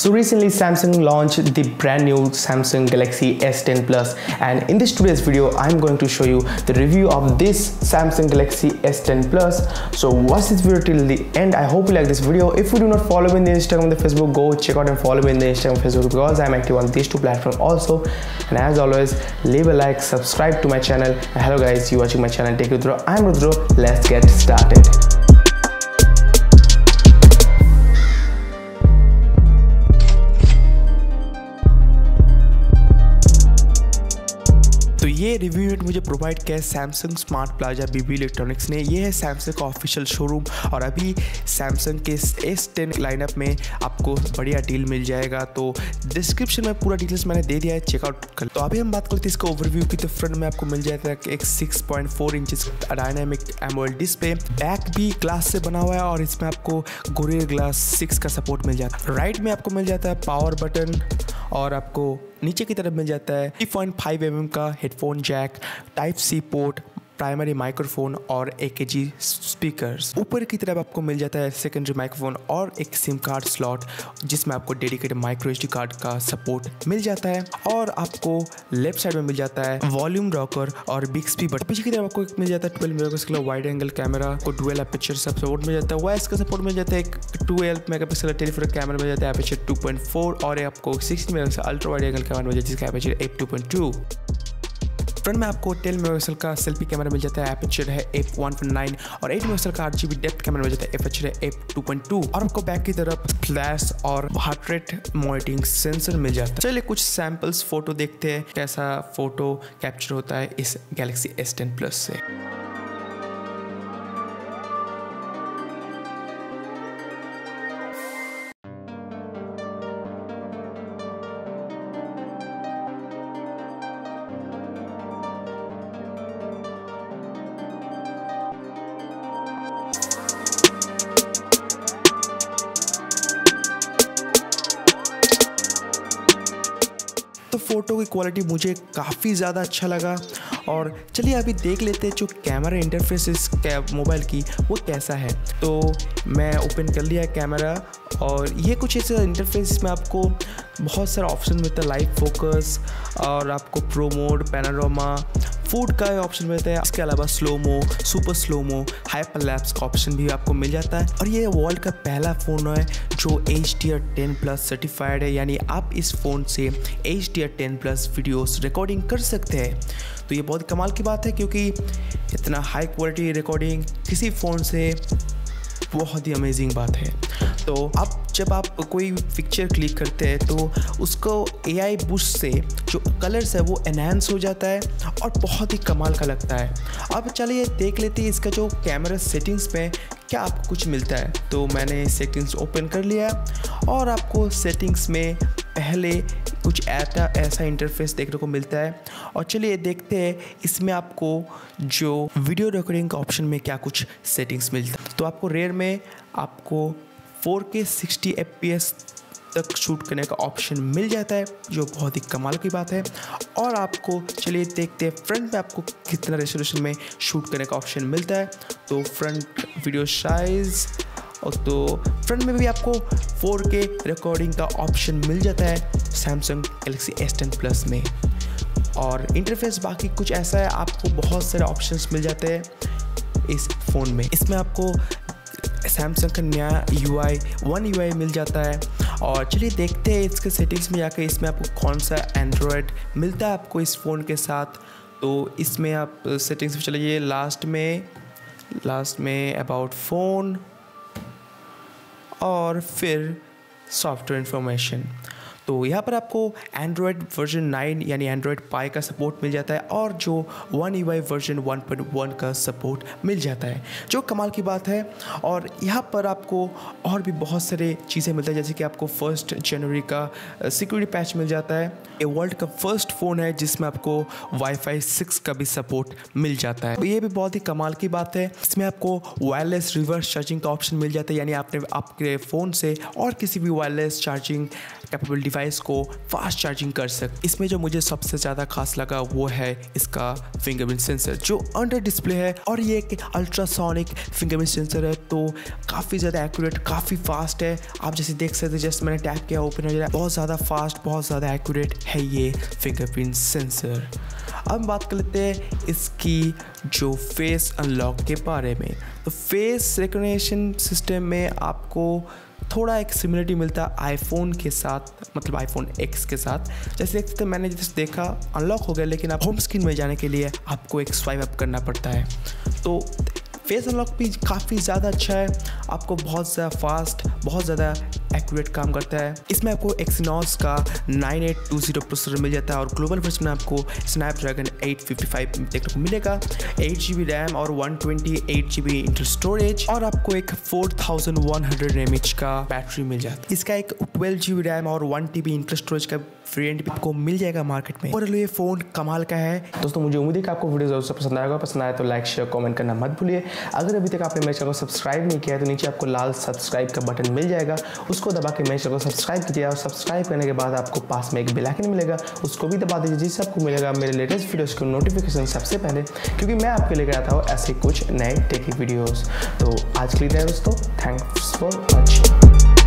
So recently Samsung launched the brand new Samsung Galaxy S10 Plus and in this today's video I'm going to show you the review of this Samsung Galaxy S10 Plus. So watch this video till the end. I hope you like this video. If you do not follow me in the Instagram and the Facebook, go check out and follow me in the Instagram Facebook because I'm active on these two platforms also. And as always, leave a like, subscribe to my channel. And hello guys, you watching my channel Take Rudro. I'm Rudro. Let's get started. Review unit मुझे provide किया है Samsung Smart Plaza BB Electronics ने। ये है Samsung का official showroom और अभी Samsung के एस टेन लाइनअप में आपको बढ़िया डील मिल जाएगा। तो डिस्क्रिप्शन में पूरा डिटेल्स मैंने दे दिया है चेकआउट कर। तो अभी हम बात करते हैं इसका ओवरव्यू की। तो फ्रंट में आपको मिल जाएगा एक six point four inches dynamic AMOLED display back भी ग्लास से बना हुआ है और इसमें आपको गोरियर ग्लास सिक्स का सपोर्ट मिल जाता है। राइट में आपको मिल जाता है पावर बटन और आपको नीचे की तरफ़ मिल जाता है। थ्री पॉइंट फाइव एम का headphone jack type C port primary microphone और एक के जी स्पीकर्स ऊपर की तरफ़ आपको मिल जाता है सेकेंडरी माइक्रोफोन और एक सिम कार्ड स्लॉट जिसमें आपको डेडिकेटेड माइक्रो एच कार्ड का सपोर्ट मिल जाता है और आपको लेफ़्ट साइड में मिल जाता है वॉल्यूम रॉकर और बिग स्पी बट पीछे की तरफ़ आपको मिल जाता है twelve mega wide angle camera को डुअल एपेचर सब सपोर्ट मिल जाता है। वाइस का सपोर्ट मिल जाता है, एक twelve mega pixel telephone camera मिल जाता है एपेचर टू पॉइंट फोर और आपको sixty mega ultra wide angle camera मिल जाता है, जिसका aperture f two point two front में आपको टेन मेगापिक्सल का सेल्फी कैमरा मिल जाता है एपेचर है एफ़ वन और एट मेगापिक्सल का आठ जीबी डेप्थ कैमरा मिल जाता है एपेचर है एफ़ टू और आपको बैक की तरफ़ फ्लैश और हार्ट रेट मॉनिटरिंग सेंसर मिल जाता है। चलिए कुछ सैम्पल्स फ़ोटो देखते हैं, कैसा फ़ोटो कैप्चर होता है इस गैलेक्सी एस टेन प्लस से। तो फ़ोटो की क्वालिटी मुझे काफ़ी ज़्यादा अच्छा लगा। और चलिए अभी देख लेते हैं जो कैमरा इंटरफेस इस मोबाइल की, वो कैसा है। तो मैं ओपन कर लिया कैमरा और ये कुछ ऐसे इंटरफेस में आपको बहुत सारे ऑप्शन मिलता है लाइव फोकस और आपको प्रोमोड पैनारोमा फ़ूड का ऑप्शन मिलता है। इसके अलावा slow mo super slow mo hyper lapse का ऑप्शन भी आपको मिल जाता है। और ये वर्ल्ड का पहला फ़ोन है जो H D R ten plus certified है। यानी आप इस फ़ोन से H D R ten plus videos recording कर सकते हैं। तो ये बहुत कमाल की बात है क्योंकि इतना हाई क्वालिटी रिकॉर्डिंग किसी फ़ोन से बहुत ही अमेजिंग बात है। तो अब जब आप कोई पिक्चर क्लिक करते हैं तो उसको ए आई बुश से जो कलर्स है, वो एनहेंस हो जाता है और बहुत ही कमाल का लगता है। अब चलिए देख लेते हैं इसका जो कैमरा सेटिंग्स में क्या आपको कुछ मिलता है। तो मैंने सेटिंग्स ओपन कर लिया और आपको सेटिंग्स में पहले कुछ ऐसा ऐसा इंटरफेस देखने को मिलता है। और चलिए देखते हैं इसमें आपको जो वीडियो रिकॉर्डिंग का ऑप्शन में क्या कुछ सेटिंग्स मिलता है। तो आपको रेयर में आपको 4K 60 FPS तक शूट करने का ऑप्शन मिल जाता है, जो बहुत ही कमाल की बात है। और आपको, चलिए देखते हैं फ्रंट में आपको कितना रेजोल्यूशन में शूट करने का ऑप्शन मिलता है। तो फ्रंट वीडियो साइज़ और तो फ्रंट में भी आपको 4K रिकॉर्डिंग का ऑप्शन मिल जाता है Samsung Galaxy S ten plus में। और इंटरफेस बाकी कुछ ऐसा है, आपको बहुत सारे ऑप्शंस मिल जाते हैं इस फ़ोन में। इसमें आपको सैमसंग का नया U I one U I मिल जाता है। और चलिए देखते हैं इसके सेटिंग्स में जाकर इसमें आपको कौन सा एंड्रॉयड मिलता है आपको इस फ़ोन के साथ। तो इसमें आप सेटिंग्स में चलिए लास्ट में लास्ट में अबाउट फ़ोन और फिर सॉफ्टवेयर इन्फॉर्मेशन तो यहाँ पर आपको एंड्रॉयड वर्जन 9 यानी एंड्रॉयड पाई का सपोर्ट मिल जाता है और जो वन ई वर्जन 1.1 का सपोर्ट मिल जाता है, जो कमाल की बात है। और यहाँ पर आपको और भी बहुत सारे चीज़ें मिलता है, जैसे कि आपको फ़र्स्ट जनवरी का सिक्योरिटी पैच मिल जाता है। ये वर्ल्ड का फ़र्स्ट फ़ोन है, जिसमें आपको वाईफाई सिक्स का भी सपोर्ट मिल जाता है। तो ये भी बहुत ही कमाल की बात है। इसमें आपको वायरलेस रिवर्स चार्जिंग का ऑप्शन मिल जाता है, यानी आपने आपके फ़ोन से और किसी भी wireless charging capable device device को फास्ट चार्जिंग कर सक। इसमें जो मुझे सबसे ज़्यादा खास लगा वो है इसका फिंगरप्रिंट सेंसर जो अंडर डिस्प्ले है और ये एक अल्ट्रासोनिक फिंगरप्रिंट सेंसर है तो काफ़ी ज़्यादा एक्यूरेट काफ़ी फास्ट है। आप जैसे देख सकते जस्ट मैंने टैप किया ओपन हो जाए बहुत ज़्यादा फास्ट बहुत ज़्यादा एक्यूरेट है ये फिंगरप्रिंट सेंसर अब बात कर लेते हैं इसकी जो फेस अनलॉक के बारे में। तो फेस रिकग्निशन सिस्टम में आपको थोड़ा एक सिमिलरिटी मिलता है आईफोन के साथ मतलब आईफोन एक्स के साथ। जैसे देख सकते मैंने जैसे देखा अनलॉक हो गया, लेकिन आप होम स्क्रीन में जाने के लिए आपको एक स्वाइप अप करना पड़ता है। तो फेस अनलॉक भी काफ़ी ज़्यादा अच्छा है। आपको बहुत ज़्यादा फास्ट बहुत ज़्यादा एक्यूरेट काम करता है। इसमें आपको एक्सनॉस का 9820 प्रोसेसर मिल जाता है और ग्लोबल वर्जन में आपको स्नैपड्रैगन 855 देखने को मिलेगा। एट जी रैम और one twenty eight G B inter storage और आपको एक four thousand one hundred M H का बैटरी मिल जाता है। इसका एक ट्वेल्व जी बी रैम और one T B inter storage का वेरिएंट भी आपको मिल जाएगा मार्केट में। और ये फ़ोन कमाल का है। दोस्तों, मुझे उम्मीद है कि आपको वीडियो ज़रूर से पसंद आएगा। पसंद आए तो लाइक शेयर कमेंट करना मत भूलिए। अगर अभी तक आपने मेरे चैनल को सब्सक्राइब नहीं किया है तो नीचे आपको लाल सब्सक्राइब का बटन मिल जाएगा। उसको दबा के मेरे चैनल को सब्सक्राइब कीजिए और सब्सक्राइब करने के बाद आपको पास में एक बेलाइकन मिलेगा, उसको भी दबा दीजिए जिससे आपको मिलेगा मेरे लेटेस्ट वीडियोज़ की नोटिफिकेशन सबसे पहले, क्योंकि मैं आपके लेकर आता हूँ ऐसे कुछ नए टेकी वीडियोज़ तो आज के लिए दोस्तों थैंक्स फॉर वॉचिंग